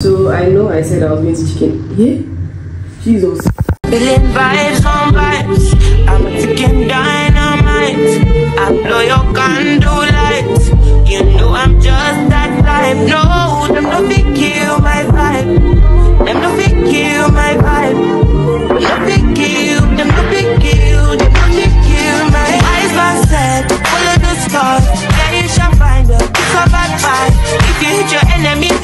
So I know I said I was going to chicken. Yeah? Jesus. Feeling vibes on vibes. I'm a ticking dynamite. I blow your candle light. You know I'm just that type. No, them no fit kill my vibe. Them no fit kill my vibe. Them no fit kill. Them no fit kill. Them no fit kill my eyes. My set, follow the stars. Yeah, you shall find her. It's a bad vibe. If you hit your enemies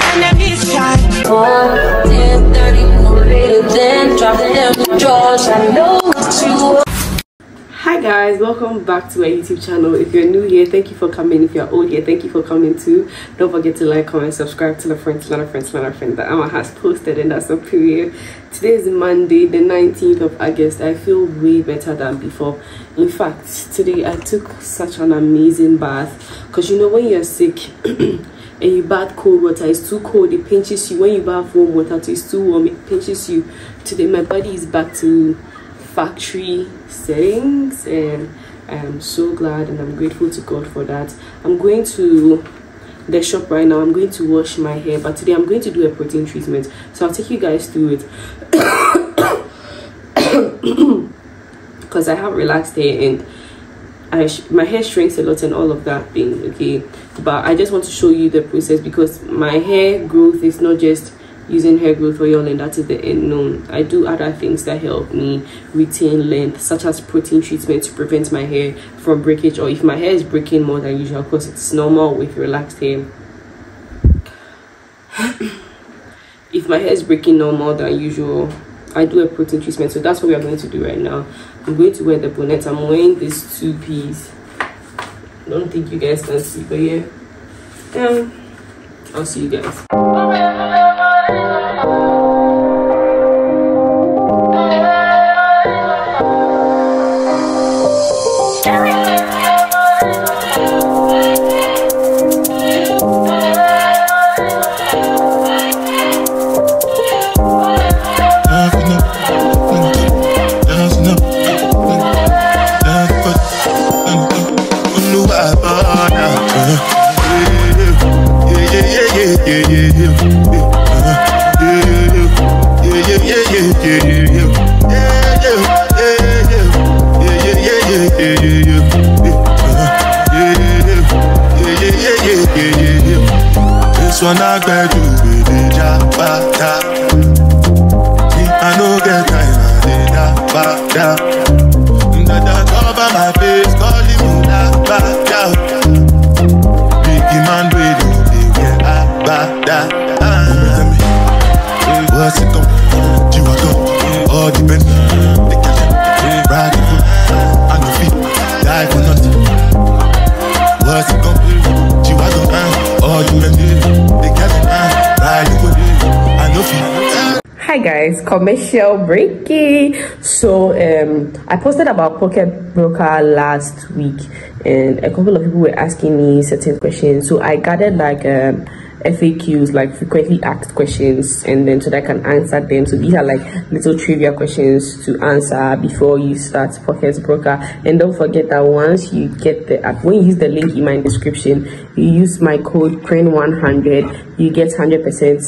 Hi guys, welcome back to my YouTube channel. If you're new here, thank you for coming. If you're old here, thank you for coming too. Don't forget to like, comment, subscribe to the friends, to the friends, to the friends that Emma has posted and that's up period. Today is Monday, the 19th of August. I feel way better than before. In fact, today I took such an amazing bath because you know when you're sick and you bath cold water, it's too cold, it pinches you. When you bath warm water, it's too warm, it pinches you. Today my body is back to factory settings and i'm so glad and i'm grateful to god for that. I'm going to the shop right now. I'm going to wash my hair but today i'm going to do a protein treatment. So i'll take you guys through it. Because i have relaxed hair and I my hair shrinks a lot and all of that thing okay but i just want to show you the process because my hair growth is not just using hair growth oil and that is the end i do other things that help me retain length such as protein treatment to prevent my hair from breakage or if my hair is breaking more than usual because it's normal with relaxed hair. If my hair is breaking no more than usual i do a protein treatment. So that's what we are going to do right now. I'm going to wear the bonnet. I'm wearing this two piece Don't think you guys can see but yeah um i'll see you guys commercial breaky. so um i posted about pocket broker last week and a couple of people were asking me certain questions. So i gathered like um faqs like frequently asked questions and then so that i can answer them. So these are like little trivia questions to answer before you start pocket broker. And don't forget that once you get the app when you use the link in my description you use my code PRI100 you get 100 percent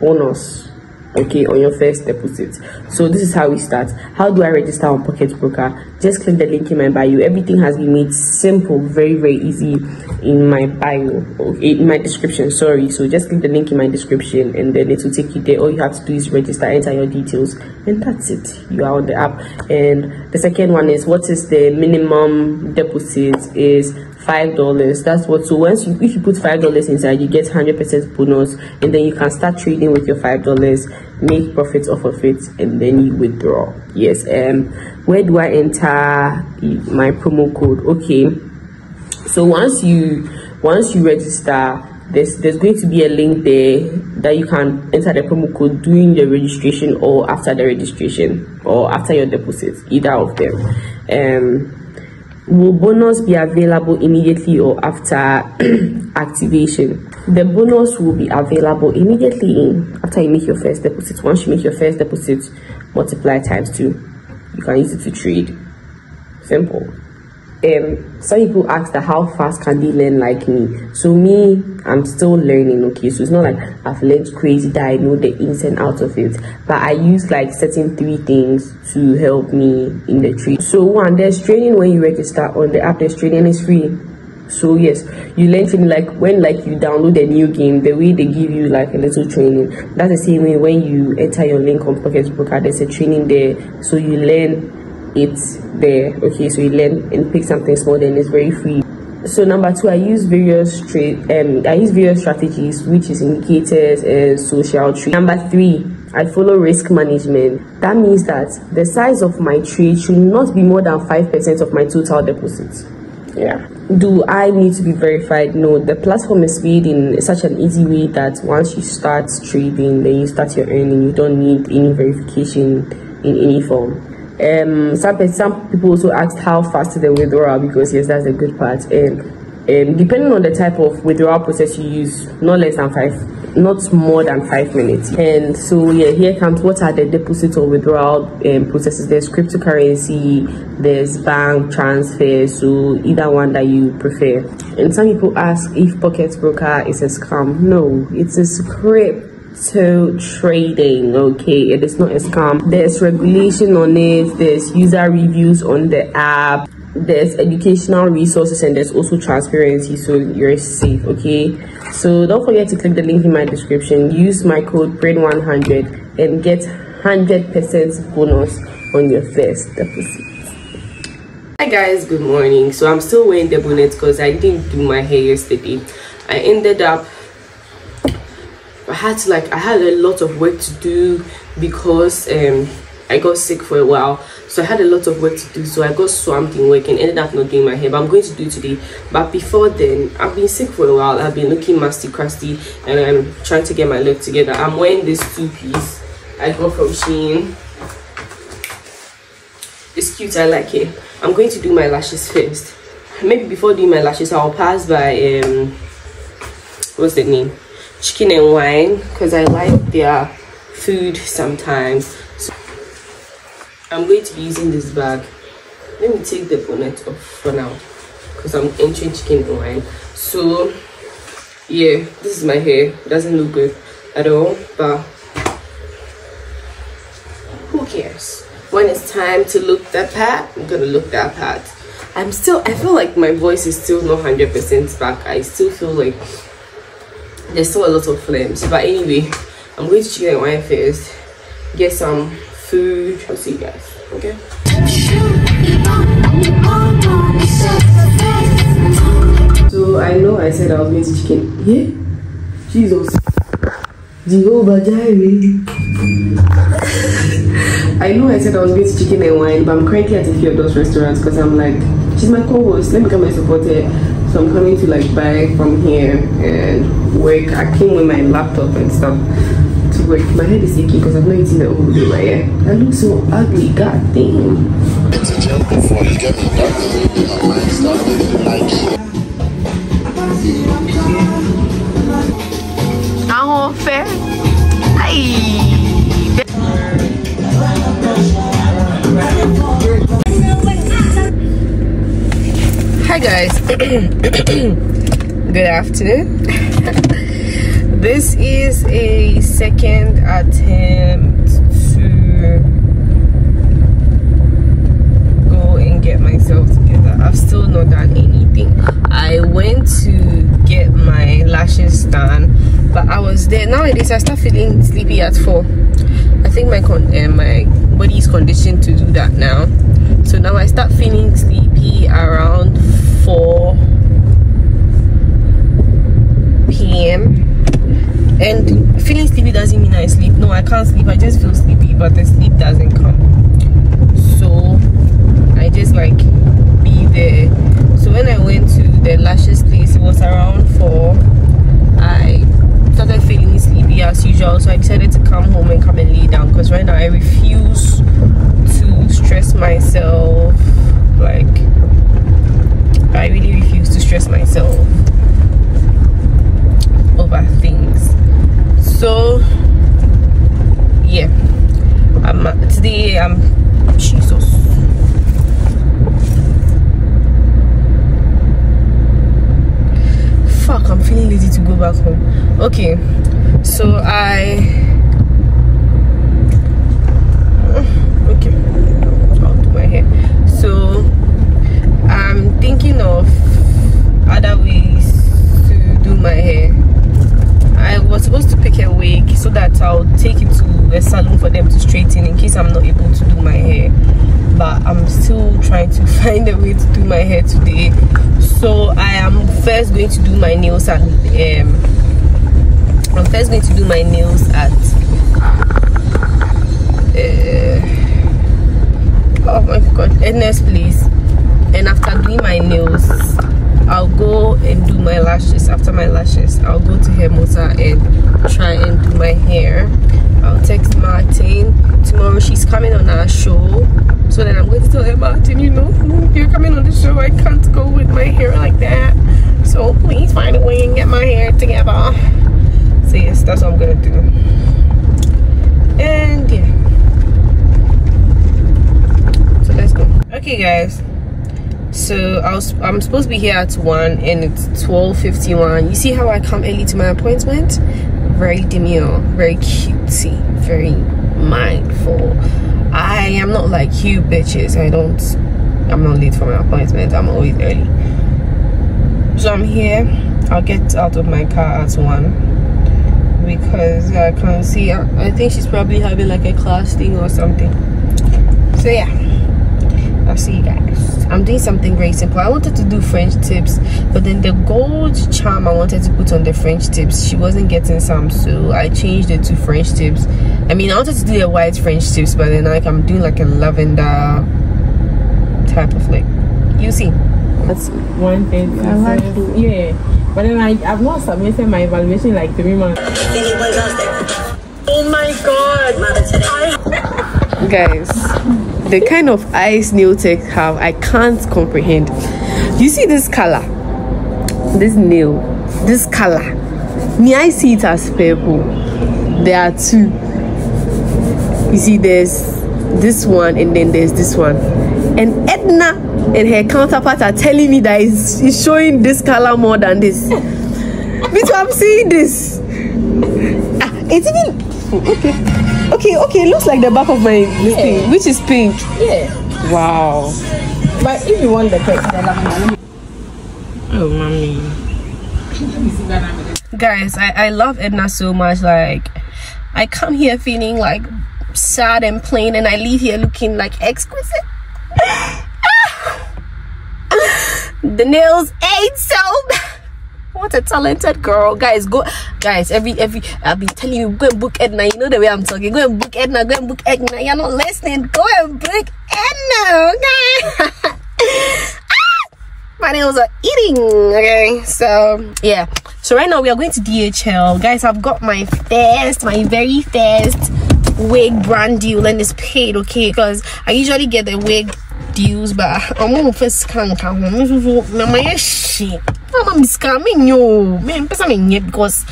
bonus okay on your first deposit. So this is how we start. How do i register on pocket broker? Just click the link in my bio. Everything has been made simple very very easy in my bio in my description sorry. So just click the link in my description and then it will take you there. All you have to do is register enter your details and that's it. You are on the app. And the second one is what is the minimum deposit is five dollars. That's what so once you if you put five dollars inside you get 100 percent bonus and then you can start trading with your five dollars make profits off of it and then you withdraw. Yes um where do i enter my promo code? Okay so once you once you register there's there's going to be a link there that you can enter the promo code during the registration or after the registration or after your deposit either of them. Um will bonus be available immediately or after activation. The bonus will be available immediately after you make your first deposit. Once you make your first deposit multiply times two. You can use it to trade. Simple um some people ask that how fast can they learn like me? So me i'm still learning okay? So it's not like i've learned crazy that i know the ins and outs of it. But i use like certain three things to help me in the trade. So one there's training when you register on the app. There's training is free. So yes you learn training like when like you download a new game the way they give you like a little training. That's the same way when you enter your link on pocket broker there's a training there. So you learn it's there okay so you learn and pick something small then it's very free so number two i use various trade um i use various strategies which is indicators and social trade number three I follow risk management. That means that the size of my trade should not be more than 5% of my total deposits. Yeah. Do I need to be verified? No. The platform is made in such an easy way that once you start trading, then you start your earning. You don't need any verification in any form um some some people also asked how fast the withdrawal because yes that's a good part. And um, depending on the type of withdrawal process you use not less than five not more than five minutes. And so yeah here comes what are the deposit or withdrawal um, processes. There's cryptocurrency there's bank transfer so either one that you prefer. And some people ask if pocket broker is a scam. No it's a script crypto trading okay? It is not a scam. There's regulation on it. There's user reviews on the app. There's educational resources and there's also transparency so you're safe okay? So don't forget to click the link in my description. Use my code PRI100 and get 100% bonus on your first deposit. Hi guys good morning. So i'm still wearing the bonnet because i didn't do my hair yesterday. I ended up I had to like I had a lot of work to do because um I got sick for a while. So I had a lot of work to do. So I got swamped in work and ended up not doing my hair but I'm going to do today. But before then I've been sick for a while. I've been looking musty crusty and I'm trying to get my look together. I'm wearing this two piece I got from Shein. It's cute. I like it. I'm going to do my lashes first. Maybe before doing my lashes I'll pass by um what's the name chicken and wine because I like their food sometimes. So I'm going to be using this bag. Let me take the bonnet off for now because I'm entering chicken and wine. So yeah, this is my hair. It doesn't look good at all, but who cares? When it's time to look that part, I'm gonna look that part. I'm still, I feel like my voice is still not 100% back. I still feel like there's still a lot of flames but anyway i'm going to chicken and wine first get some food. I'll see you guys okay? So i know i said i was going to chicken. Yeah? Jesus. Jehovah i know i said i was going to chicken and wine but i'm currently at a few of those restaurants because i'm like she's my co-host. Let me come and support her so i'm coming to like buy from here and work. I came with my laptop and stuff to work. My head is aching because i've not eaten the whole day right i look so ugly god damn to gym before you Hi guys, good afternoon. this is a second attempt to go and get myself together. I've still not done anything. I went to get my lashes done, but I was there. Nowadays, I start feeling sleepy at four. I think my con uh, my body is conditioned to do that now. So now I start feeling sleepy around 4 p.m. And feeling sleepy doesn't mean I sleep. No, I can't sleep. I just feel sleepy, but the sleep doesn't come. So I just like be there. So when I went to the lashes place, it was around 4. I started feeling sleepy as usual, so I decided to come home and come and lay down because right now I refuse to stress myself. Like, I really refuse to stress myself over things. So, yeah, um, today I'm Jesus. Feeling lazy to go back home. Okay so i okay i'll do my hair. So i'm thinking of other ways to do my hair i was supposed to pick a wig so that i'll take it to a salon for them to straighten in case i'm not able to do my hair. But i'm still trying to find a way to do my hair today. So i am first going to do my nails at um i'm first going to do my nails at uh, oh my god Edna's place and after doing my nails i'll go and do my lashes. After my lashes i'll go to Hermosa and try and do my hair. I'll text martin. Tomorrow she's coming on our show. So then i'm going to tell her martin you know you're coming on the show. I can't go with my hair like that. So please find a way and get my hair together. So yes that's what i'm gonna do. And yeah. So let's go. Okay guys so I was I'm supposed to be here at 1 and it's 12:51 you see how I come early to my appointment? Very demure very cutesy very mindful. I am not like you bitches. I don't I'm not late for my appointment. I'm always early. So I'm here. I'll get out of my car at 1 because I can't see. I, I think she's probably having like a class thing or something. So yeah. I'll see you guys I'm doing something very simple I wanted to do French tips but then the gold charm I wanted to put on the French tips she wasn't getting some so I changed it to French tips I mean I wanted to do a white French tips but then like I'm doing like a lavender type of like you see That's one thing. I like it. Yeah. But then I, I've not submitted my evaluation like three months. oh my god guys the kind of eyes nail tech have i can't comprehend. You see this color? This nail. This color. Me i see it as purple? There are two. You see there's this one and then there's this one. And edna and her counterpart are telling me that it's, it's showing this color more than this. Me too i'm seeing this. Ah, it's even okay okay okay it looks like the back of my this thing which is pink. Yeah. wow. But if you want the text, then I'm oh mommy. Guys I, I love edna so much like i come here feeling like sad and plain and i leave here looking like exquisite. Ah! The nails ain't so bad what a talented girl. Guys go guys every every i've been telling you go and book edna. You know the way i'm talking. Go and book edna go and book edna. You're not listening. Go and book edna okay? Ah! My nails are eating okay? So yeah. So right now we are going to dhl guys i've got my first my very first wig brand deal and it's paid okay? Because i usually get the wig deals but i'm gonna first can come my shit. Mama mi sika me nyo me mpesa me nye because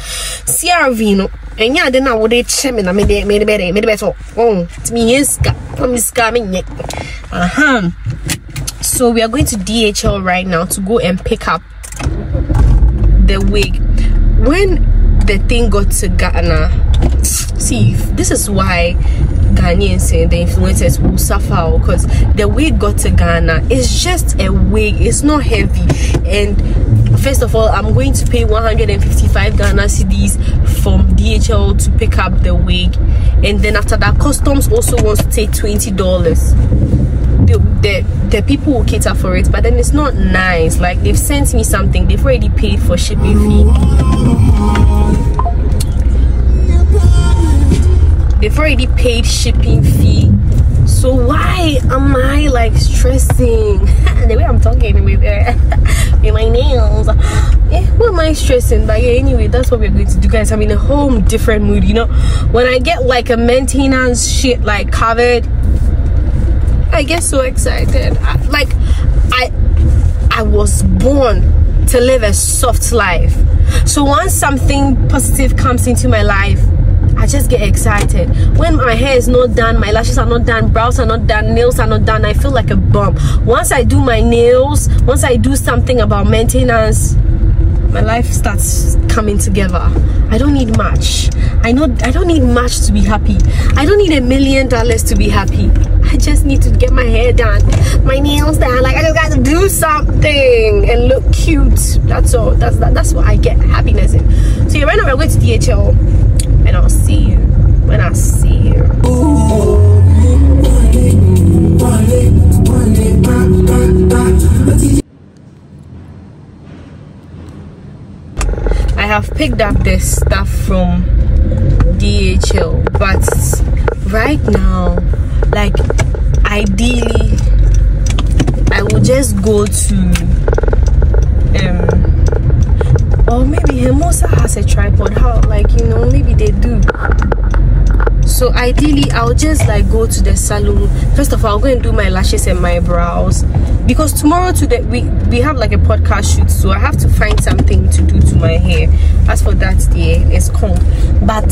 crv no enya ade na wo de che me na me de me de be de me de be oh to me yes sika mama mi sika me nye uh-huh. So we are going to dhl right now to go and pick up the wig. When the thing got to ghana see this is why Ghanaians and the influencers will suffer because the wig got to Ghana. It's just a wig, it's not heavy. And first of all, I'm going to pay 155 Ghana cedis from DHL to pick up the wig. And then after that, customs also wants to take $20. The, the, the people will cater for it, but then it's not nice. Like they've sent me something, they've already paid for shipping fee. They've already paid shipping fee. So why am i like stressing? The way i'm talking with, uh, with my nails. Eh, what am i stressing? But yeah anyway that's what we're going to do guys. I'm in a whole different mood you know? When i get like a maintenance shit like covered i get so excited. I, like i i was born to live a soft life. So once something positive comes into my life I just get excited. When my hair is not done, my lashes are not done, brows are not done, nails are not done, I feel like a bum. Once I do my nails, once I do something about maintenance, my life starts coming together. I don't need much. I know I don't need much to be happy. I don't need a million dollars to be happy. I just need to get my hair done, my nails done. Like I just got to do something and look cute. That's all. That's that, that's what I get happiness in. So yeah, right now we're going to DHL, and I'll see you when I see you. I have picked up this stuff from DHL, but right now, like ideally, I will just go to um or maybe Hermosa has a tripod. How like you know maybe they do. So ideally, I'll just like go to the salon. First of all, I'll go and do my lashes and my brows because tomorrow today we we have like a podcast shoot, so I have to find something to do to my hair. As for that, yeah, it's cold, but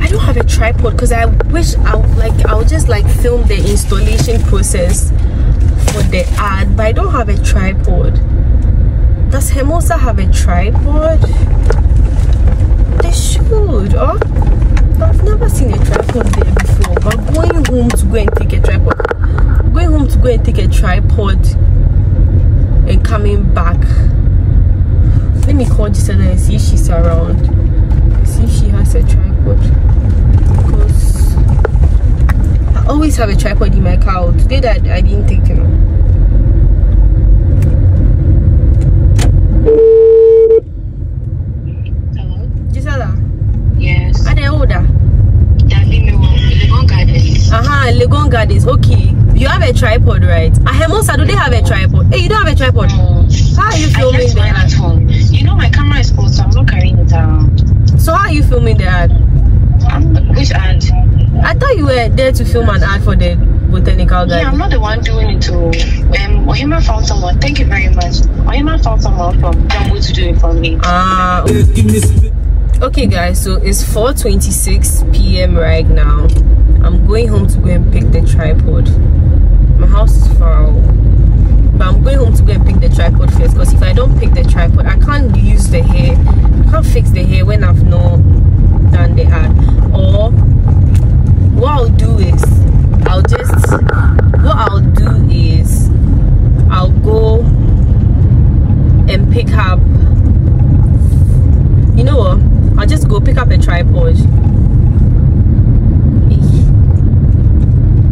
I don't have a tripod because I wish I would, like I would just like film the installation process for the ad, but I don't have a tripod. Does Hermosa have a tripod? They should. Oh, I've never seen a tripod there before. But going home to go and take a tripod, going home to go and take a tripod, and coming back. Let me call Gisela and see if she's around. See if she has a tripod. Because I always have a tripod in my car. Today that I didn't take it. Hello? Gisela, Yes. are they older? Darling, me want Legon Gardens. Uh-huh, Legon Gardens. Okay. You have a tripod, right? Ah, Hermosa, do they have a tripod? Hey, you don't have a tripod? No. How are you I filming left the mine at home. You know my camera is cold, so I'm not carrying it around. So how are you filming the ad? Um, which ad? I thought you were there to film an ad for the botanical Yeah, I'm not the one doing it. To um, Ohima found someone. Thank you very much. Ohima found someone from Jammu to do it for me. Ah, okay, guys. So it's 4:26 p.m. right now. I'm going home to go and pick the tripod. My house is far, but I'm going home to go and pick the tripod first. Because if I don't pick the tripod, I can't use the hair. I can't fix the hair when I've not done the ad. Or what I'll do is I'll just what I'll do is I'll go and pick up you know what I'll just go pick up a tripod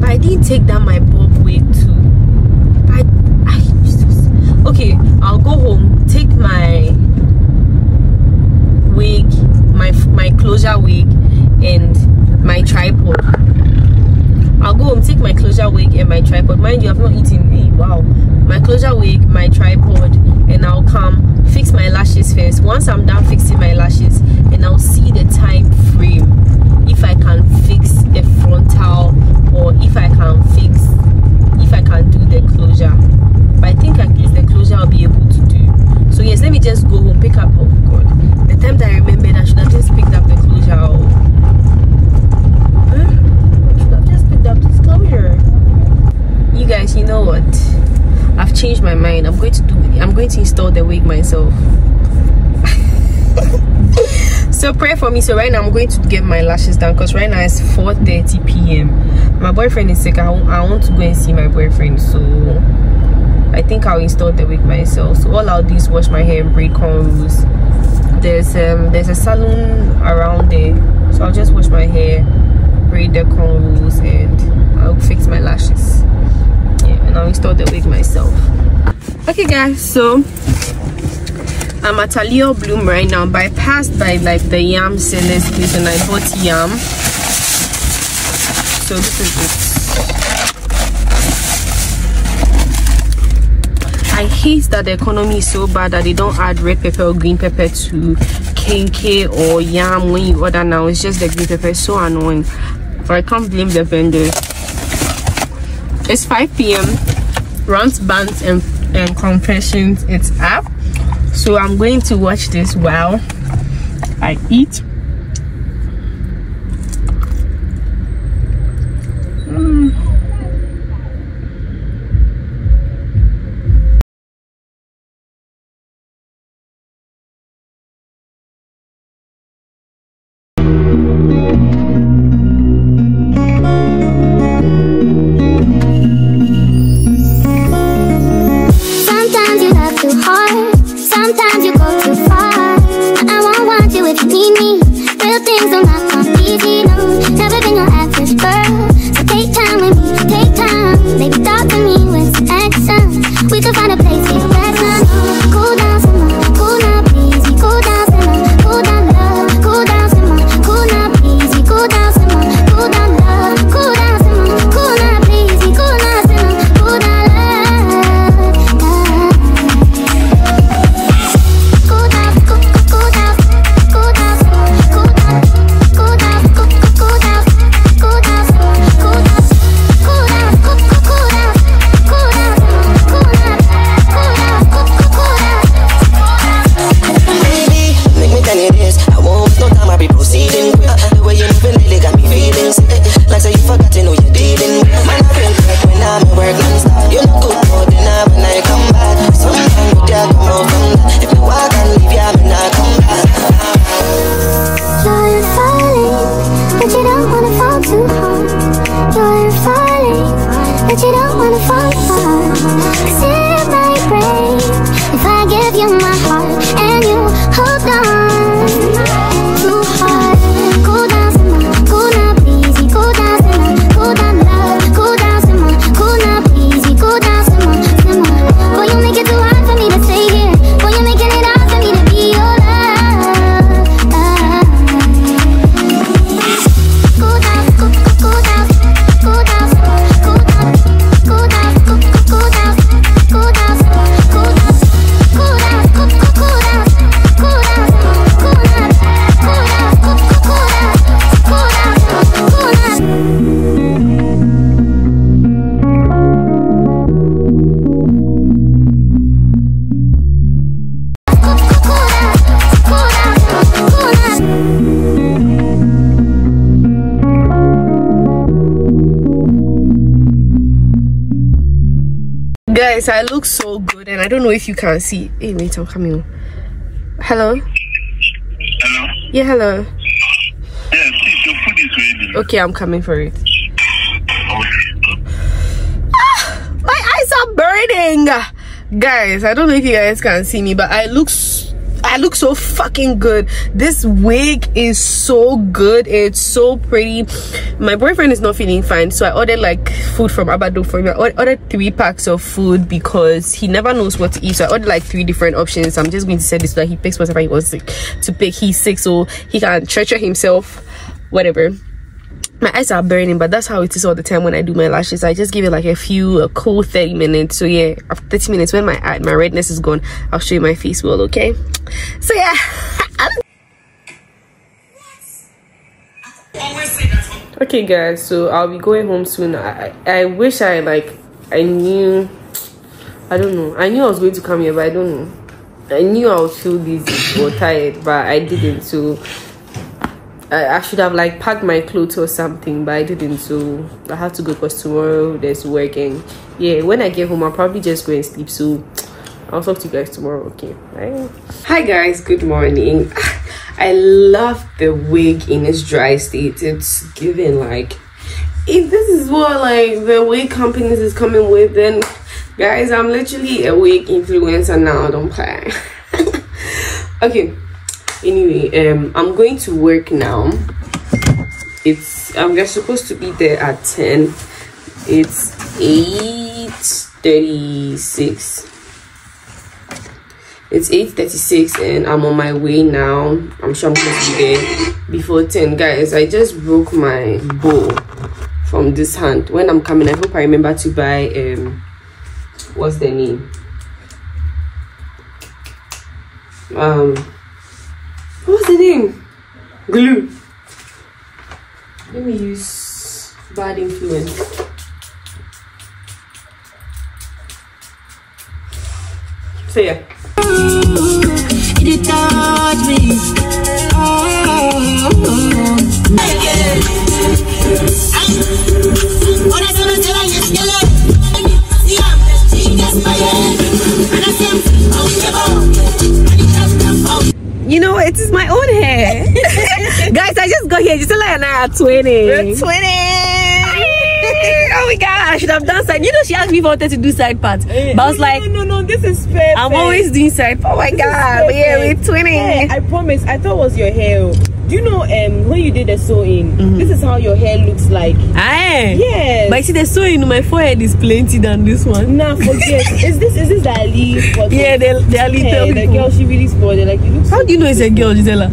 but I didn't take down my bob I, I okay I'll go home take my wig my my closure wig and my tripod I'll go home, take my closure wig and my tripod. Mind you, I've not eaten. eh, Wow. My closure wig, my tripod, and I'll come fix my lashes first. Once I'm done fixing my lashes, and I'll see the time frame if I can fix the frontal or if I can fix I can do the closure. But I think at least the closure I'll be able to do. So yes, let me just go home, pick up. Oh God, the time that I remembered, I should have just picked up the closure. Oh. Should have just picked up this closure. You guys, you know what? I've changed my mind. I'm going to do. It, I'm going to install the wig myself. so pray for me. So right now I'm going to get my lashes done because right now it's 4:30 p.m. My boyfriend is sick. I, I want to go and see my boyfriend. So I think I'll install the wig myself. So all I'll do is wash my hair and braid cornrows. There's um there's a salon around there, so I'll just wash my hair, braid the cornrows, and I'll fix my lashes. Yeah, and I'll install the wig myself. Okay, guys. So I'm at Alio Bloom right now, but I passed by like the yam sellers place and I bought yam. So this is it. I hate that the economy is so bad that they don't add red pepper or green pepper to kenkey or yam when you order now. It's just the green pepper. It's so annoying. But I can't blame the vendors. It's 5 p.m. Rants, Bants, and, and Confessions. It's up. So I'm going to watch this while I eat. Mm. Guys, I look so good and I don't know if you can see. Hey, wait, I'm coming. Hello? Hello? Yeah, hello. Yeah, please, your food is ready. Okay, I'm coming for it. Okay. Ah, my eyes are burning. Guys, I don't know if you guys can see me, but I look s- I look so fucking good. This wig is so good. It's so pretty. My boyfriend is not feeling fine, so I ordered like food from Abado for him. I ordered three packs of food because he never knows what to eat. So I ordered like three different options. I'm just going to send this so that he picks whatever he wants to, to pick. He's sick, so he can treasure himself, whatever my eyes are burning but that's how it is all the time when i do my lashes. I just give it like a few a cool 30 minutes. So yeah after 30 minutes when my my redness is gone i'll show you my face well okay? So yeah. Okay guys so i'll be going home soon. I i, I wish i like i knew i don't know. I knew i was going to come here but i don't know. I knew i would feel dizzy or tired but i didn't. So I, I should have like packed my clothes or something, but I didn't. So I have to go because tomorrow there's work and yeah, when I get home, I'll probably just go and sleep. So I'll talk to you guys tomorrow. Okay. Bye. Hi guys. Good morning. I love the wig in its dry state. It's giving like if this is what like the wig companies is coming with, then guys, I'm literally a wig influencer now. Don't play. okay anyway um i'm going to work now. It's i'm just supposed to be there at 10 it's 8:36. it's 8:36 and i'm on my way now. I'm sure i'm going to be there before 10 guys i just broke my bowl from this hand. When i'm coming i hope i remember to buy um what's the name? Um What's the name? Glue. Let me use bad influence. So yeah. You know, it is my own hair. Guys, I just got here. Gisela and I are 20. We're 20. oh my god, I should have done side. You know, she asked me if I wanted to do side parts. But I was like, no, no, no, this is perfect. I'm always doing side. Oh my god, but yeah, we're 20. Hey, I promise. I thought it was your hair. Oh. Do you know um when you did the sewing? This is how your hair looks like. Aye. Yes. But you see, the sewing my forehead is plenty than this one. Nah, forget. is this is this Ali? Yeah, they, they are little Hey, the girl she really spoiled it. Like you look. How do you know it's a girl, Gisela?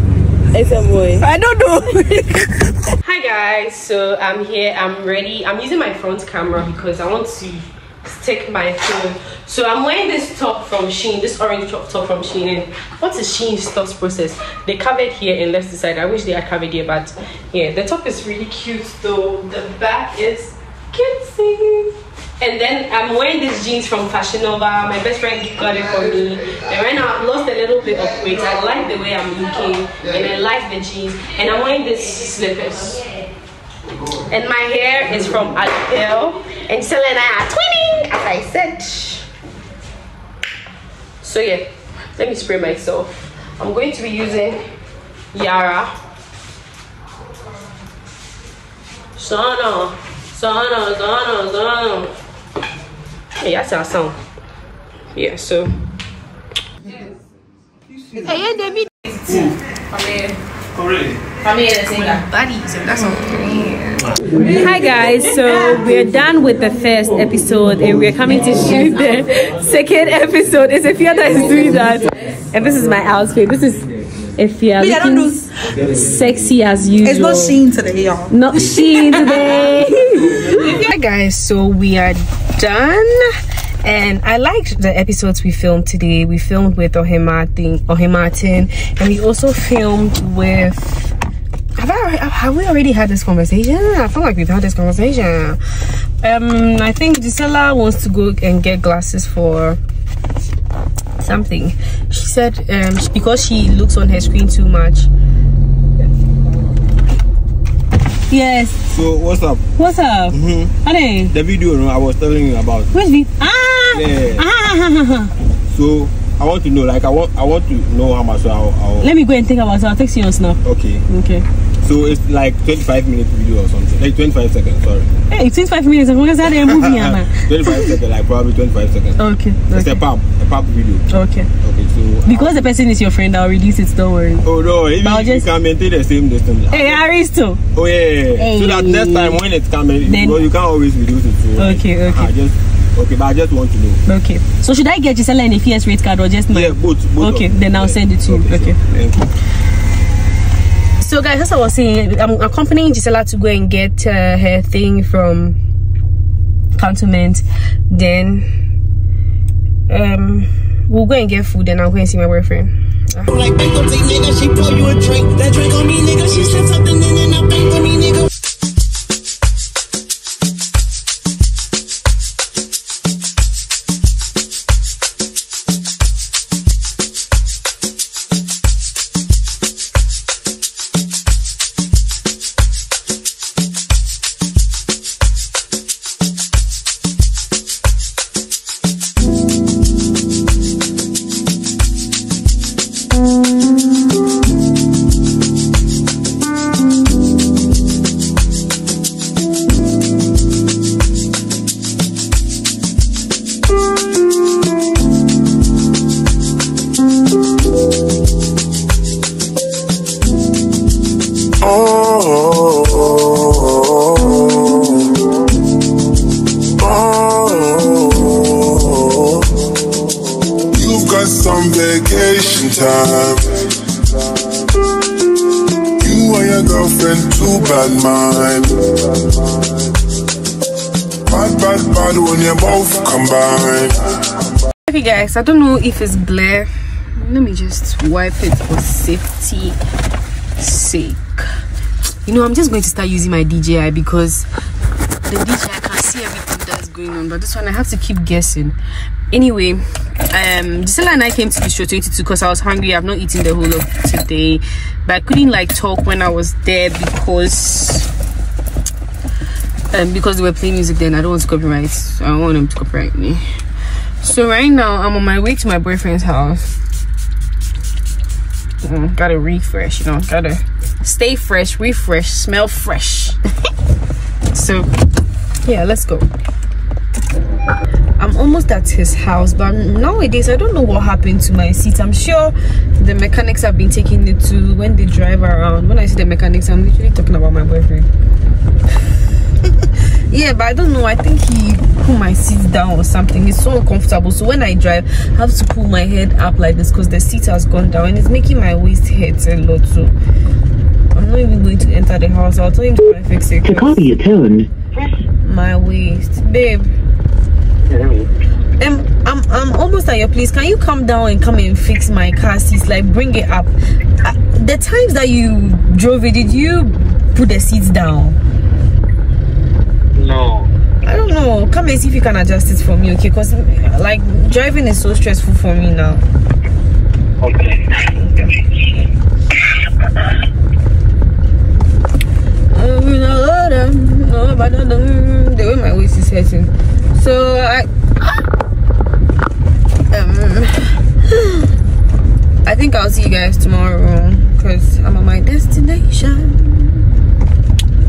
It's a boy. I don't know. Hi guys, so I'm here. I'm ready. I'm using my front camera because I want to stick my phone. So I'm wearing this top from Shein, this orange top, top from Shein. And what is Shein's thought process? They covered here and left side. I wish they had covered here, but yeah, the top is really cute though. The back is cutesy. And then I'm wearing these jeans from Fashion Nova. My best friend got it for me. And right now I've lost a little bit of weight. I like the way I'm looking and I like the jeans. And I'm wearing these slippers. And my hair is from Adele. And Stella and I are twinning, as I said. So yeah, let me spray myself. I'm going to be using Yara. Sana, Sana, Sana, Sana. Hey, that's our song. Yeah, so. Hey, David. Buddies, and that's all. Hi guys, so we're done with the first episode and we're coming to shoot the second episode. It's Efia that is doing that. And this is my outfit. This is I don't looking sexy as usual. It's not Shein today, y'all. Not Shein today. Hi guys, so we are done. And I liked the episodes we filmed today. We filmed with Martin, Ohe Martin and we also filmed with have, I, have we already had this conversation? I feel like we've had this conversation. Um, I think Gisela wants to go and get glasses for something. She said um, because she looks on her screen too much. Yes. So what's up? What's up? Mm-hmm. Honey. The video no, I was telling you about. Where's the ah? Yeah. ah. So I want to know, like I want, I want to know how much. I'll, I'll Let me go and think about it. I'll text you on Snap. okay. Okay. So it's like 25 minute video or something. Like 25 seconds. Sorry. Hey, it's 25 minutes. Going to start a movie, Anna. 25 seconds, like probably 25 seconds. Okay. It's a Okay. pub, a pub video. Okay. Okay, so uh, Because the person is your friend, I'll release it. Don't worry. Oh no, if I'll you, just- you can maintain the same distance. Hey, Aristo. Oh yeah, yeah. So that next time when it's coming, Then- well, you can't always reduce it. So like, Okay, okay. I just okay, but I just want to know. Okay. So should I get Gisela and a PS rate card or just mine? Yeah, both. both Okay, then I'll Yeah. send it to you. sure. Okay. So guys, as I was saying, I'm accompanying Gisela to go and get uh, her thing from cantonment. Then um, we'll go and get food. Then I'll go and see my boyfriend. If it's blur. Let me just wipe it for safety sake. You know, I'm just going to start using my DJI because the DJI can see everything that's going on, but this one I have to keep guessing. Anyway, um, Gisela and I came to Bistro 22 because I was hungry. I've not eaten the whole of today, but I couldn't like talk when I was there because um because they were playing music then I don't want to copyright. I don't want them to copyright me. So right now I'm on my way to my boyfriend's house. Mm, gotta refresh, you know, gotta stay fresh, refresh, smell fresh. so yeah, let's go. I'm almost at his house, but nowadays I don't know what happened to my seat. I'm sure the mechanics have been taking it to when they drive around. When I see the mechanics, I'm literally talking about my boyfriend. Yeah but i don't know. I think he put my seat down or something. It's so uncomfortable. So when i drive i have to pull my head up like this because the seat has gone down and it's making my waist hurt a lot. So i'm not even going to enter the house. I'll tell him to fix it To copy a tone, my waist. Babe. Um, I'm, I'm almost at your place. Can you come down and come and fix my car seats? Like, bring it up. Uh, the times that you drove it, did you put the seats down? No. I don't know. Come and see if you can adjust it for me, okay? Because like driving is so stressful for me now. Okay. You know, no, but The way my waist is hurting. So I um I think I'll see you guys tomorrow because I'm on my destination.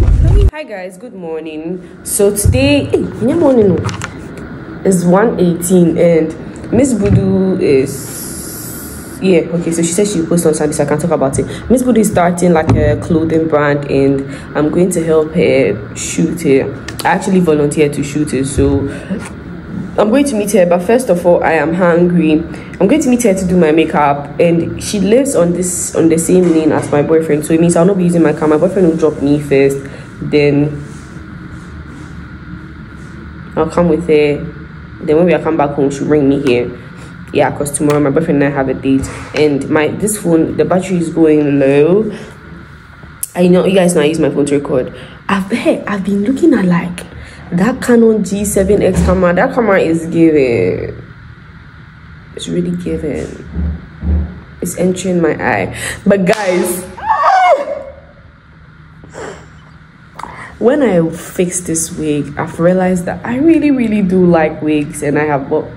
Hi guys, good morning. So today, eh, hey, the morning, oh, it's 118 and Miss Budu is yeah okay so she said she'll post on Sunday so I can talk about it. Miss Budu is starting like a clothing brand and I'm going to help her shoot it. I actually volunteered to shoot it so I'm going to meet her, but first of all, I am hungry. I'm going to meet her to do my makeup, and she lives on this on the same lane as my boyfriend, so it means I'll not be using my car. My boyfriend will drop me first, then I'll come with her. Then when we come back home, she'll bring me here. Yeah, cause tomorrow my boyfriend and I have a date, and my this phone the battery is going low. I know you guys know I use my phone to record. I've hey, I've been looking at like that Canon G7X camera. That camera is giving. It's really giving. It's entering my eye. But guys, when I fixed this wig, I've realized that I really, really do like wigs, and I have bought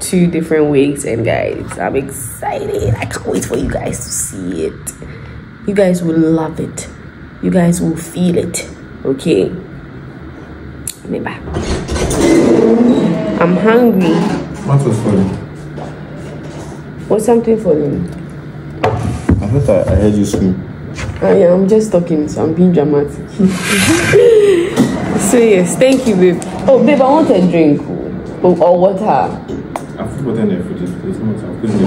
two different wigs. And guys, I'm excited. I can't wait for you guys to see it. You guys will love it. You guys will feel it. Okay. Be back. I'm hungry. What was funny? What's something for you? I thought I, I heard you scream. Oh yeah, I'm just talking, so I'm being dramatic. so yes, thank you, babe. Oh, babe, I want a drink or, or water. I've water in the fridge. There's no water. I've put it in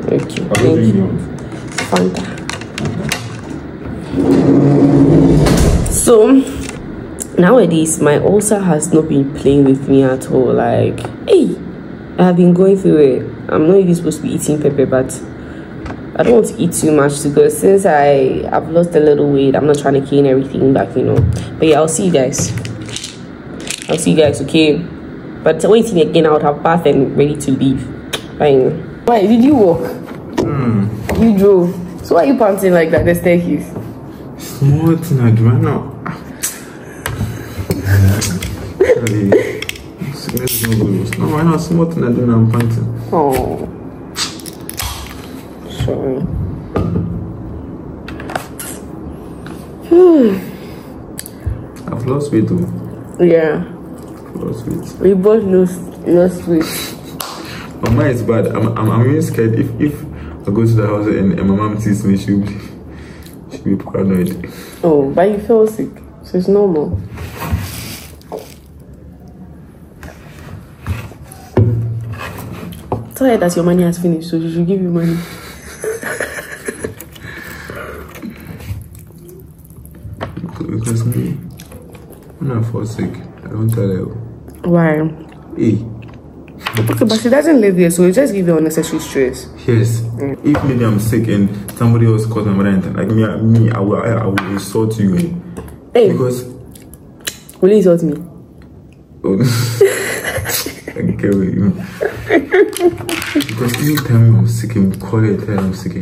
the fridge. Okay, you. you want. Fanta. So nowadays, my ulcer has not been playing with me at all. Like, hey, I have been going through it. I'm not even supposed to be eating pepper, but I don't want to eat too much because since I i've lost a little weight, I'm not trying to gain everything back, you know. But yeah, I'll see you guys. I'll see you guys, okay? But waiting again, I would have bath and ready to leave. Fine. Why did you walk? Hmm. You drove. So why are you panting like that? The staircase. Small thing I do right now. Hey, Sickness is not good. No, why not? Thing I do now. I'm panting. Oh. Sorry. I've lost weight though. Yeah. I've lost weight. We both lost lost weight. My mom is bad. I'm, I'm, I'm really scared. If if I go to the house and, and my mom sees me, she'll be she'll be paranoid. Oh, but you feel sick. So it's normal. Tell her that your money has finished, so she should give you money. Because me, when I fall sick, I don't tell her. Why? Hey, Okay, but she doesn't live here, so it just give you unnecessary stress. yes. Mm. If maybe I'm sick and somebody else calls my mother and like me, me, I will, I, I will insult you. Hey, Because will you insult me? oh, can care with you. Because every time I'm sick and we call her, tell her I'm sick.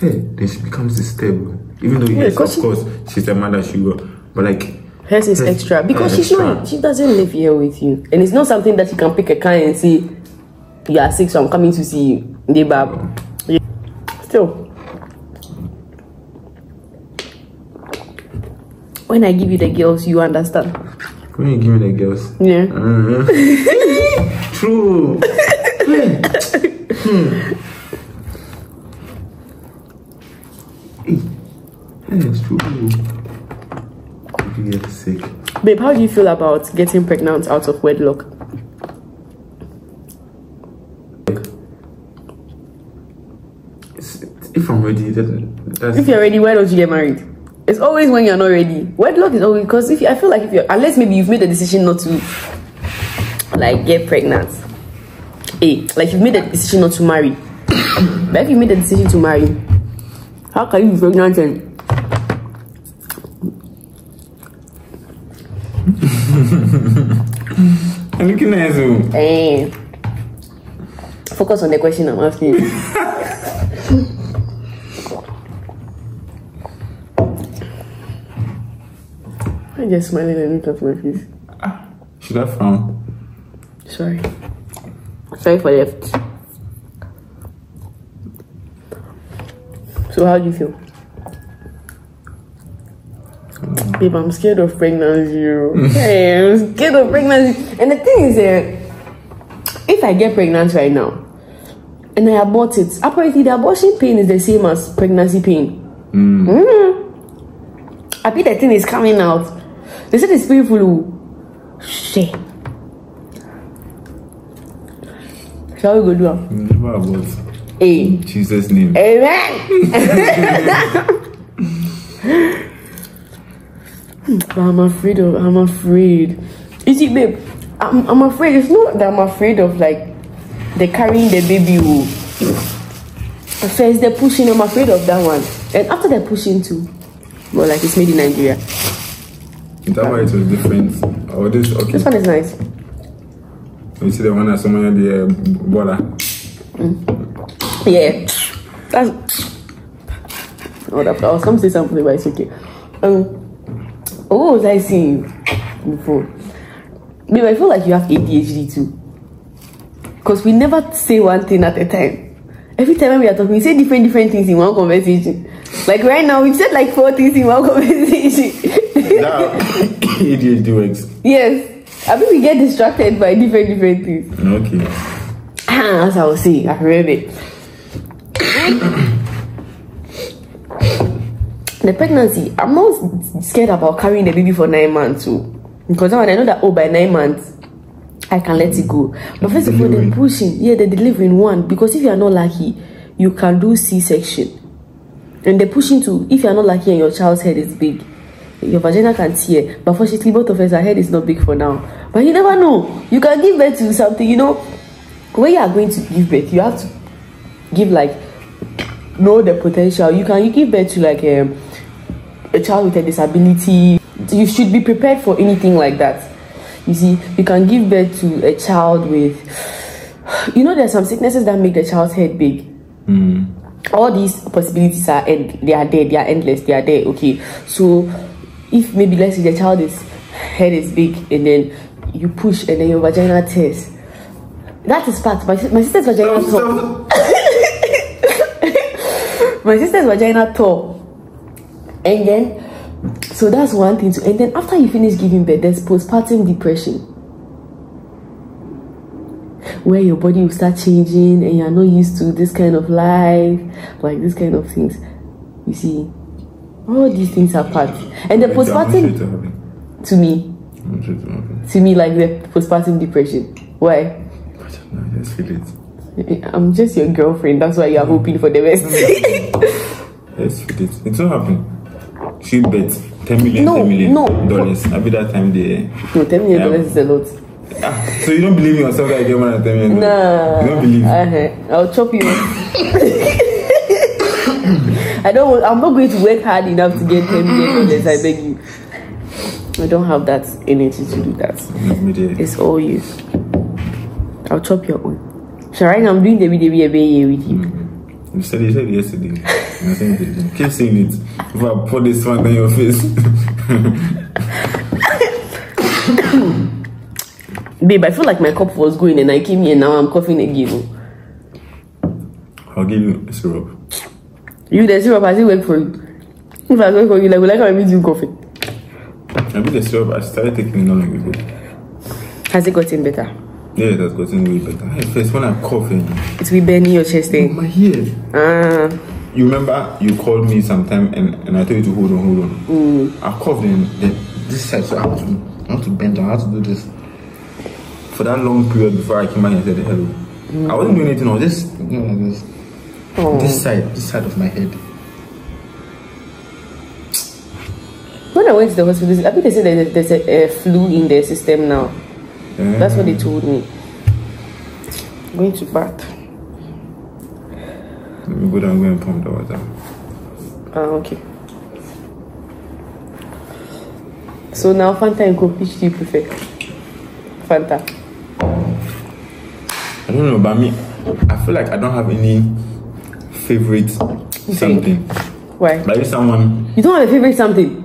Hey, then she becomes disturbed. Even though yes, of she- course she's the mother she will, but like Hers is extra because uh, she's not. She doesn't live here with you, and it's not something that you can pick a car and say, "You are sick, so I'm coming to see you." Yeah. Still, when I give you the girls, you understand. When you give me the girls. Yeah. Uh, true. hmm. Hey, that's true. If you get sick, Babe, how do you feel about getting pregnant out of wedlock? if I'm ready, then that's If you're ready, why don't you get married? It's always when you're not ready. Wedlock is always because if you, I feel like if you're unless maybe you've made a decision not to like get pregnant. Hey, like you've made a decision not to marry. but if you made a decision to marry, how can you be pregnant and I'm looking at you. eh, focus on the question I'm asking I just smiling and look at my face. Should I frown? Sorry. Sorry for left. So how do you feel? Babe, I'm scared of pregnancy. hey, I'm scared of pregnancy. And the thing is, uh, if I get pregnant right now and I abort it, apparently the abortion pain is the same as pregnancy pain. Mm. I think the thing is coming out. They said it's painful. Shit. Shall we go do it? Mm, Never about Hey. Jesus' name. Amen. but hmm, I'm afraid of. I'm afraid. You see, babe, I'm, I'm afraid. It's not that I'm afraid of like the carrying the baby. oh. First, the pushing. I'm afraid of that one. And after they're pushing too, well, like it's made in Nigeria. That why it was different? Or this okay? This one is nice. You see the one that someone had the uh, border. Yeah, that's. Oh, that, I was going to say something, but it's okay. Um, Or what was I saying before? Babe, I feel like you have ADHD too. Because we never say one thing at a time. Every time we are talking, we say different different things in one conversation. Like right now, we've said like four things in one conversation. That ADHD works. yes. I think we get distracted by different different things. Okay. Ah, as I was saying, I read it. the pregnancy, I'm not scared about carrying the baby for nine months too. Because now I know that oh by nine months I can let it go. But first of all, they're pushing, yeah, they're delivering one. Because if you are not lucky, you can do C-section. And they're pushing to if you're not lucky and your child's head is big, your vagina can tear. But fortunately, both of us, our head is not big for now. But you never know. You can give birth to something, you know. When you are going to give birth, you have to give like know the potential. You can you give birth to like um, a child with a disability. You should be prepared for anything like that. You see, you can give birth to a child with you know there's some sicknesses that make the child's head big all these possibilities are end they are there they are endless they are there okay. So if maybe let's say the child is head is big and then you push and then your vagina tears that is part. My, my sister's vagina tore my sister's vagina tore and then so that's one thing too. And then after you finish giving birth there's postpartum depression where your body will start changing and you're not used to this kind of life, like this kind of things. You see, all these things are part. And the postpartum, to me, to to me, like the postpartum depression. Why? I just feel it. I'm just your girlfriend. That's why you're hoping for the best. Yes, feel it. It will happen. She bet 10 million, No, 10 million no. dollars. I'll be that time there. no, ten million Yeah. dollars is a lot. Ah, so you don't believe in yourself that I get more than 10 million? Nah, You don't believe? uh-huh. I'll chop you. I don't. I'm not going to work hard enough to get ten million dollars. I beg you. I don't have that energy to do that. Leave me there. It's all you. I'll chop your own. So right now I'm doing the video with you. You said you said it yesterday. I said it again. Keep saying it. If I put this one on your face. Babe, I feel like my cup was going and I came here and now I'm coughing again. I'll give you syrup. You the syrup has it work for you? If I work for you, like will I come and meet you coffee? I be the syrup. I started taking it not long ago. Has it gotten better? Yeah, it has gotten way better. Hey, first when I'm coughing, It's be burning your chest eh? my ear. Ah, You remember you called me sometime and, and I told you to hold on, hold on. Mm. I coughed and then this side, so I have to I to bend down, I have to do this. For that long period before I came out and said hello. I wasn't doing anything, I was just you know, this. oh. This side, this side of my head. When I went to the hospital, I think they said that there's a, a flu in their system now. That's what they told me. I'm going to bath. Let me go down and go and pump the water. Ah, okay. So now Fanta and Coke, which do you prefer? Fanta. I don't know, about me, I feel like I don't have any favorite something. Why? If someone, You don't have a favorite something?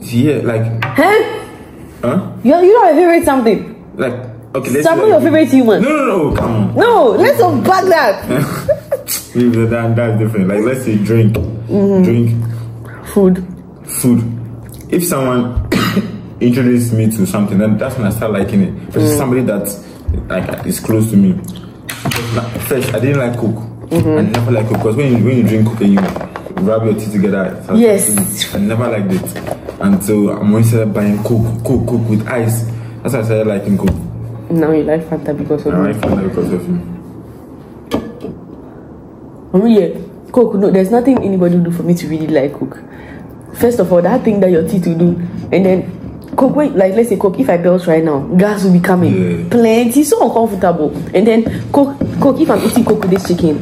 yeah, like, Huh? huh? You, you don't have a favorite something? Like, okay, let's Some of your favorite human. No, no, no, come on. No, let's unpack that. Maybe that, that's different. Like, let's say drink, Mm-hmm. drink, Food. food. If someone introduced me to something, then that's when I start liking it. But Mm. it's somebody that like is close to me. First, I didn't like Coke. Mm-hmm. I never like Coke because when you when you drink Coke you rub your teeth together, Yes. I never liked it until I'm I started buying Coke, Coke, Coke with ice. That's when I started liking Coke. Now you like Fanta because of I me. like Fanta because of you. Oh yeah, Coke. No, there's nothing anybody will do for me to really like Coke. First of all, that thing that your teeth will do, and then Coke. Wait, like let's say Coke. If I belch right now, gas will be coming. Yeah. Plenty, so uncomfortable. And then Coke. Coke. If I'm eating Coke with this chicken,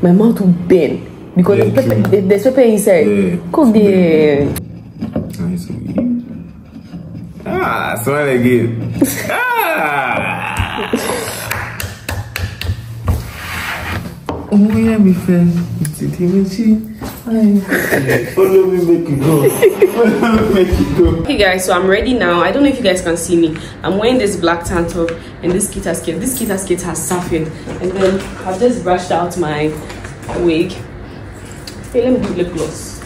my mouth will burn because Yeah, there's, pepper, there's pepper inside. Yeah. Coke there. Nice. Ah, smile again. ah. Oh yeah, my friend. It's a. Follow me, make go. Follow me, make it go. Okay guys, so I'm ready now. I don't know if you guys can see me. I'm wearing this black tank top and this kita skirt. This kita skirt has saffron. And then I've just brushed out my wig. Okay, let me do lip gloss.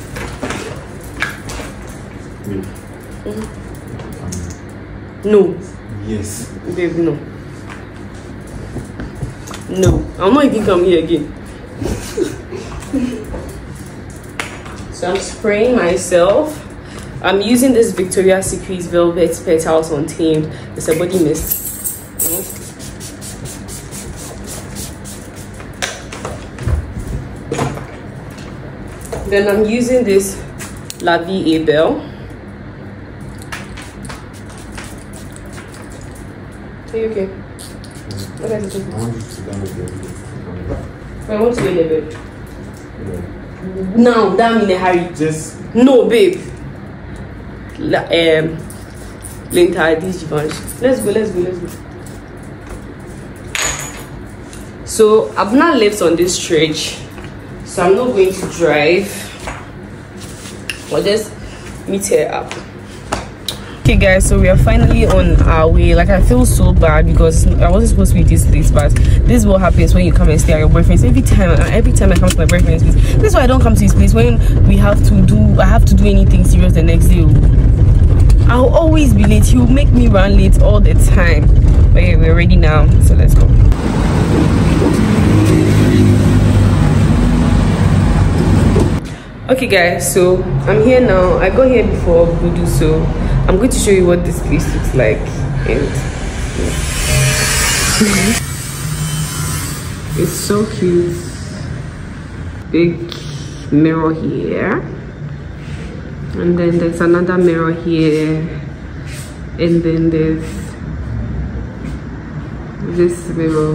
No, Yes. babe, no. No, I'm not even come here again. so I'm spraying myself. I'm using this Victoria's Secret Velvet Petals Untamed. It's a body mist. Then I'm using this La Vie est Belle. Are you okay? Mm-hmm. What is it? I want you to sit down with. I want to go in the bed. Now, damn in a hurry. Just No, babe. La, um, Linta, this Givenchy. Let's go, let's go, let's go. So, I've not left on this stretch. So, I'm not going to drive. I'll just meet her up. Okay, guys, so we are finally on our way. Like, I feel so bad because I wasn't supposed to be this place, but this is what happens when you come and stay at your boyfriend's. Every time, uh, every time I come to my boyfriend's place, this is why I don't come to his place when we have to do, I have to do anything serious the next day. I'll always be late. He'll make me run late all the time. But yeah, we're ready now, so let's go. Okay, guys, so I'm here now. I got here before Budu, so I'm going to show you what this place looks like. And it's so cute. Big mirror here and then there's another mirror here and then there's this mirror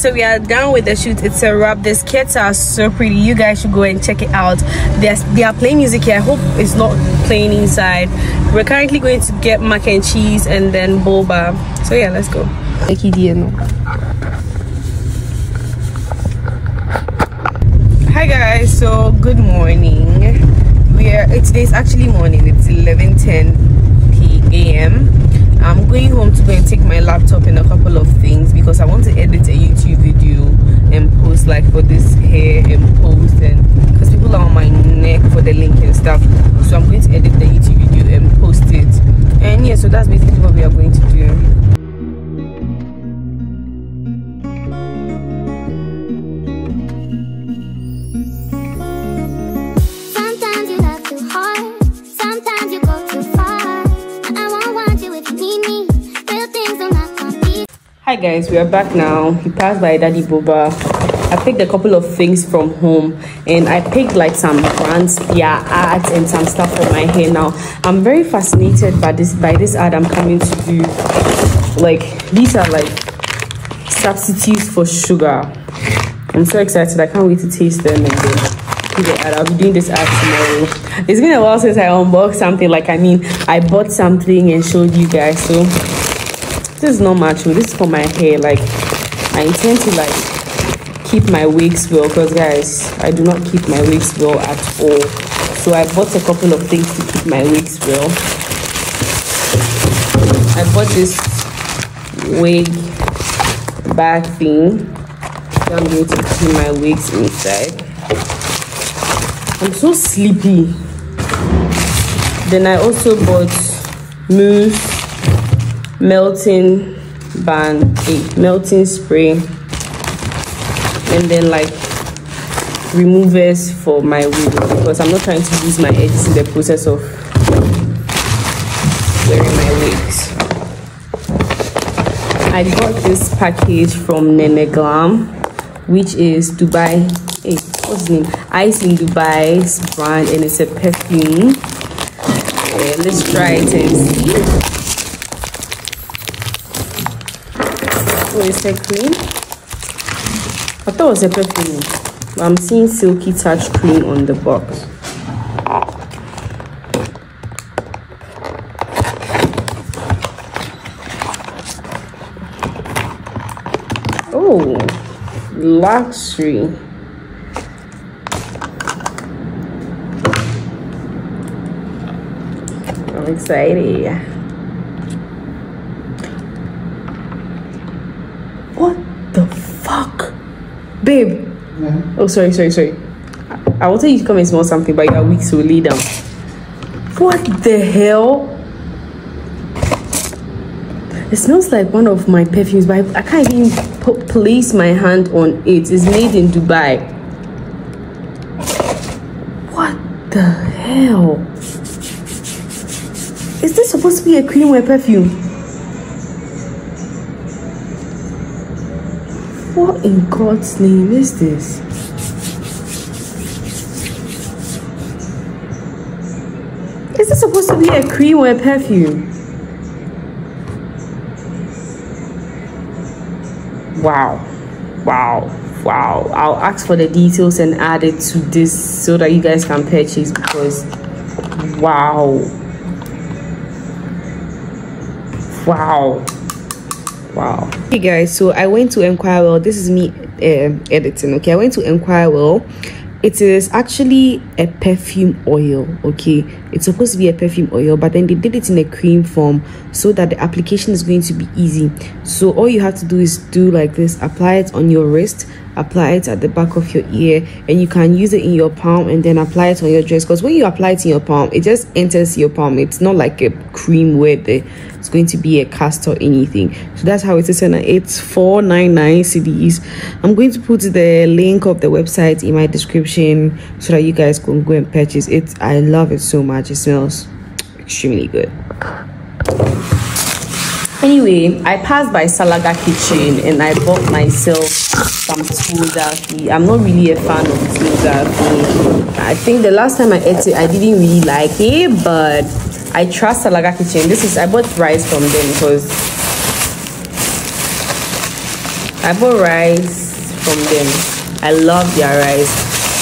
so we are done with the shoot. It's a wrap. The skits are so pretty. You guys should go and check it out. There's, they are playing music here. I hope it's not playing inside. We're currently going to get mac and cheese and then boba. So yeah let's go. Hi guys. So good morning. We are it's today's actually morning. It's 11 10 p.m i'm going home to go and take my laptop and a couple of things because i want to edit a youtube video and post like for this hair and post and because people are on my neck for the link and stuff. So i'm going to edit the youtube video and post it. And yeah so that's basically what we are going to do Guys, we are back now. He passed by Daddy Boba. I picked a couple of things from home and I picked like some brands, yeah, art and some stuff for my hair now. I'm very fascinated by this by this ad I'm coming to do. Like these are like substitutes for sugar. I'm so excited. I can't wait to taste them and then the ad. I'll be doing this ad tomorrow. It's been a while since I unboxed something. Like I mean, I bought something and showed you guys. So this is not much oh, this is for my hair like i intend to like keep my wigs well because guys i do not keep my wigs well at all. So i bought a couple of things to keep my wigs well. I bought this wig bag thing. So i'm going to keep my wigs inside. I'm so sleepy. Then i also bought mousse melting band a melting spray and then like removers for my wig because i'm not trying to lose my edges in the process of wearing my wigs i got this package from nene glam which is Dubai. Hey, what's his name? Ice in Dubai's brand, and it's a perfume. Let's try it and see. Oh, it's a cream. I thought it was a perfume. I'm seeing silky touch cream on the box. Oh, luxury. I'm excited. What the fuck? Babe. Oh, sorry, sorry, sorry. I, I wanted you to come and smell something, but you are weak, so lay down. What the hell? It smells like one of my perfumes, but I, I can't even place my hand on it. It's made in Dubai. What the hell? Is this supposed to be a cream wear perfume? What in God's name is this? Is this supposed to be a cream or a perfume? Wow. Wow. Wow. I'll ask for the details and add it to this so that you guys can purchase because wow. Wow. Wow. Hey guys, so I went to Enquire Well. This is me um editing. Okay, I went to Enquire Well. It is actually a perfume oil. Okay, it's supposed to be a perfume oil, but then they did it in a cream form so that the application is going to be easy. So all you have to do is do like this: apply it on your wrist, apply it at the back of your ear, and you can use it in your palm and then apply it on your dress. Because when you apply it in your palm, it just enters your palm. It's not like a cream where the it's going to be a cast or anything. So that's how it is, and it's four nine nine cedis. I'm going to put the link of the website in my description so that you guys can go and purchase it. I love it so much. It smells extremely good. Anyway, I passed by Salaga Kitchen and I bought myself some tuo zaafi. I'm not really a fan of tuo zaafi. I think the last time I ate it, I didn't really like it, but I trust Salaga Kitchen. This is I bought rice from them because I bought rice from them. I love their rice.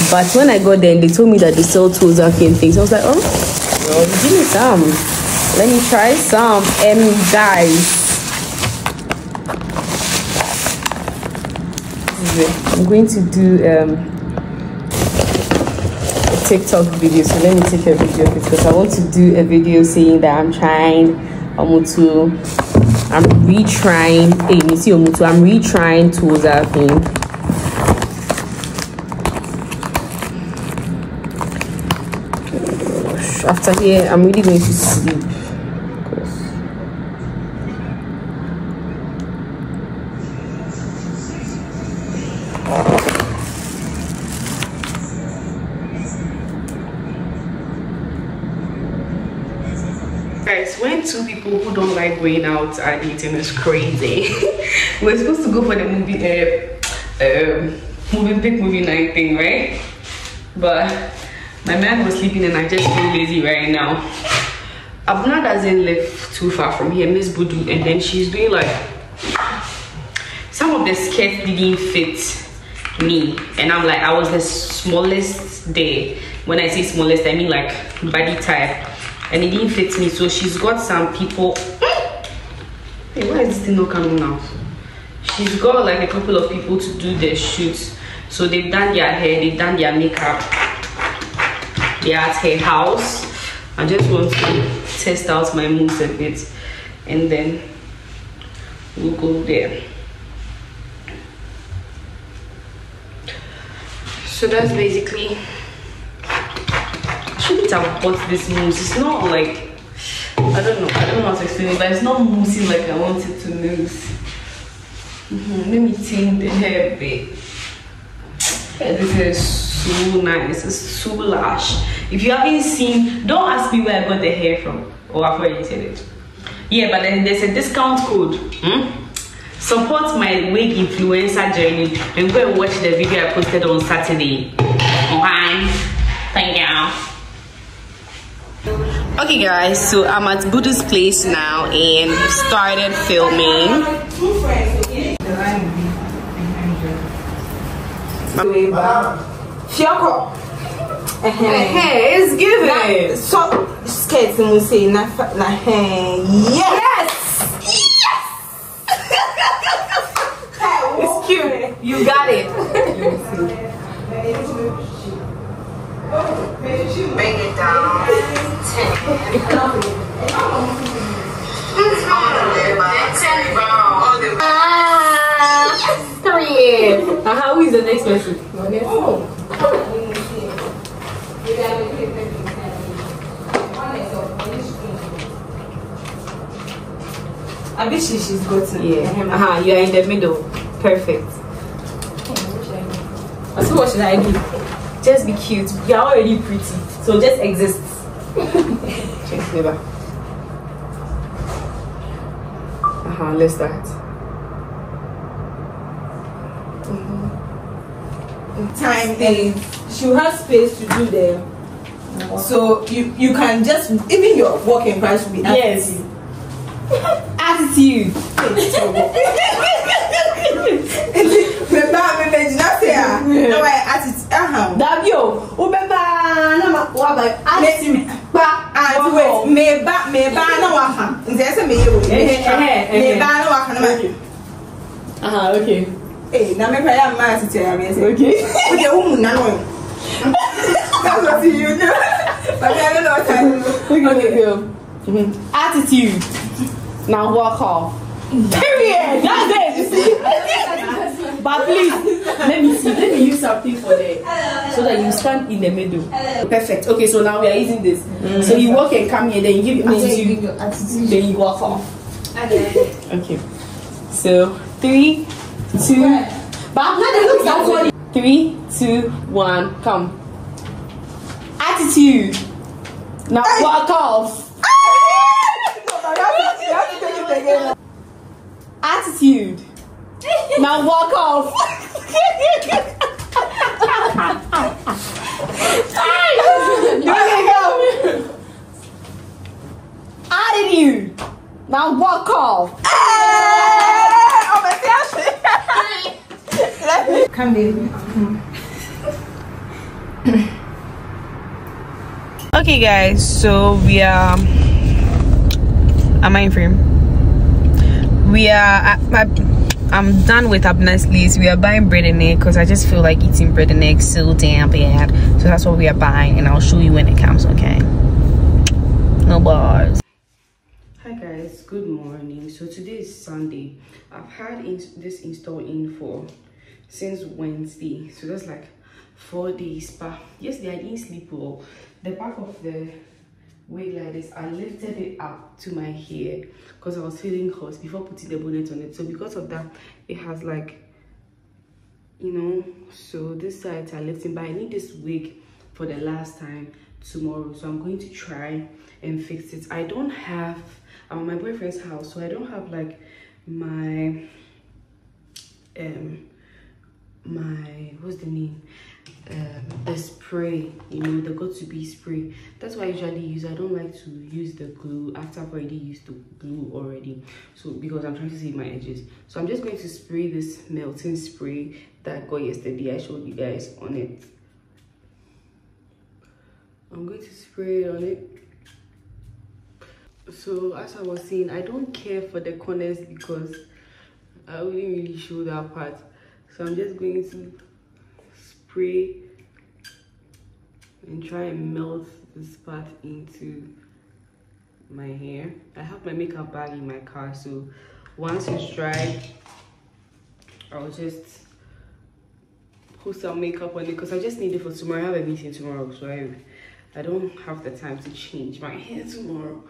But when I got there, they told me that they sell tuo zaafi and things. I was like, oh, well, give me some. Let me try some. And guys, I'm going to do um, a TikTok video. So let me take a video because I want to do a video saying that I'm trying Omutu. I'm retrying. Hey, you see Omutu. I'm retrying tuo zaafi. after here i'm really going to sleep out are eating is crazy we're supposed to go for the movie uh, um movie big movie night thing right but my man was sleeping and I just feel lazy right now. Abna doesn't live too far from here, Miss Budu, and then she's doing like some of the skirts didn't fit me, and I'm like, I was the smallest there. When I say smallest, I mean like body type, and it didn't fit me. So she's got some people. Hey, why is this thing not coming out? She's got like a couple of people to do their shoots. So they've done their hair, they've done their makeup they're at her house i just want to test out my moves a bit and then we'll go there so that's basically I shouldn't have bought this mousse it's not like i don't know i don't know how to explain it but it's not moussing like i want it to mousse Mhm, let me tint the hair a bit yeah, this is so nice. It's so lush. If you haven't seen, don't ask me where I got the hair from. Or I've already said it. Yeah, but then there's a discount code. Hmm? support my wig influencer journey and go and watch the video I posted on Saturday. Okay, thank you. Okay guys, so I'm at Budu's place now and started filming. Fioko. It's given. So skirts and we say na na hey. Yes. It's cute. You got it. Bring it down. Ah, three. Uh-huh, who is the next person? I bet she she's gotten. Yeah. Uh-huh, you are in the middle. Perfect. So what should I do? Just be cute. You are already pretty. So just exist. Check neighbor. Uh-huh, let's start. Time is she will have space to do the. So you you can just even your working price will be Yes. attitude. Bẹ̀bá mi bẹ̀ jìnnà sí à. Attitude. Ahan. Dàbí o, o bẹ bá a náà ma wà bá attitude pa Àti wait, mèba mèba náà wà hàn. Ǹjẹ́ ẹsẹ̀ mi yé wò ní extra. Mèba náà wà hàn náà ma. Uh-huh, okay. Ee, na mẹ́fà yà máa attitude yà mẹ́sẹ̀. Okay. O jẹ́ wọ́n mú. That's what you do. I don't know what I do. Okay, go. Mhm. Attitude. Now walk off. Period. That's it. but please, let me see. Let me use something for that so that you stand in the middle. Perfect. Okay, so now we are using this. Mm. So you walk and come here, then you give your attitude, then you walk off. Okay. So three, two. But I'm not look that. Three, two, one, come. Attitude. Now walk off. Ah! Attitude. now walk off. okay, go. Attitude. Now walk off. Come baby. Okay, guys, so we are. Um, Am I in frame? We are. I, am done with Abner's list. We are buying bread and egg because I just feel like eating bread and egg so damn bad. So that's what we are buying, and I'll show you when it comes, okay? No bars. Hi, guys, good morning. So today is Sunday. I've had in, this install in for since Wednesday, so that's like four days. But yesterday I didn't sleep well. The back of the wig like this, I lifted it up to my hair because I was feeling hot before putting the bonnet on it. So because of that, it has like, you know, so this side I lifting, but I need this wig for the last time tomorrow. So I'm going to try and fix it. I don't have, I'm at my boyfriend's house, so I don't have like my, um, my, what's the name? Um, the spray you know the Got2b spray. That's why i usually use i don't like to use the glue after i've already used the glue already. So because i'm trying to save my edges. So i'm just going to spray this melting spray that i got yesterday. I showed you guys on it. I'm going to spray it on it. So as i was saying i don't care for the corners because i wouldn't really show that part. So i'm just going to spray and try and melt this part into my hair. I have my makeup bag in my car so once it's dry i'll just put some makeup on it because i just need it for tomorrow. I have a meeting tomorrow so i i don't have the time to change my hair tomorrow.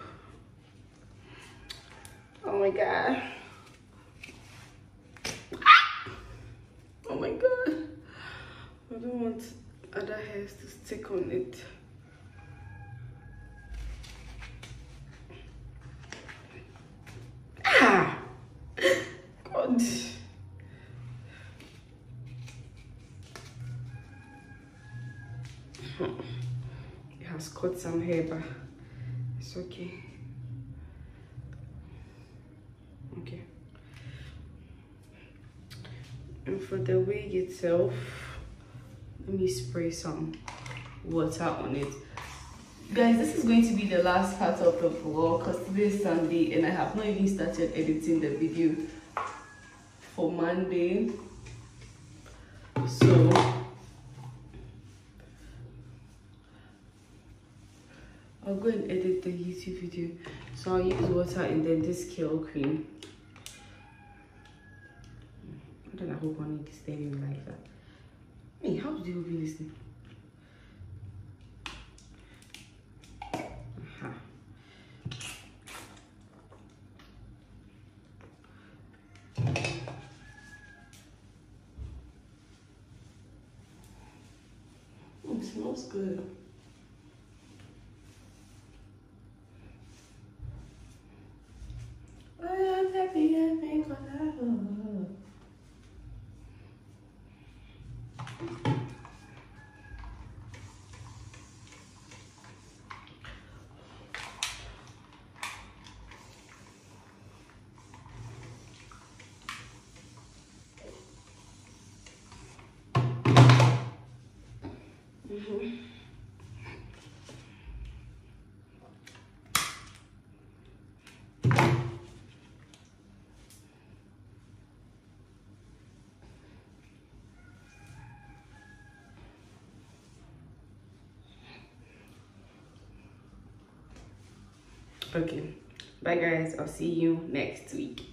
Oh my god. Ah! Oh my god I don't want other hairs to stick on it. Ah! God! It has caught some hair, but it's okay. Okay. And for the wig itself, let me spray some water on it. Guys this is going to be the last part of the vlog because today is sunday and i have not even started editing the video for monday. So i'll go and edit the youtube video. So i'll use water and then this kale cream. I don't know hope one is staying like that hey how do Aha. Mm, It smells good. I am happy and think forever. Mhm. Okay. Bye guys. I'll see you next week.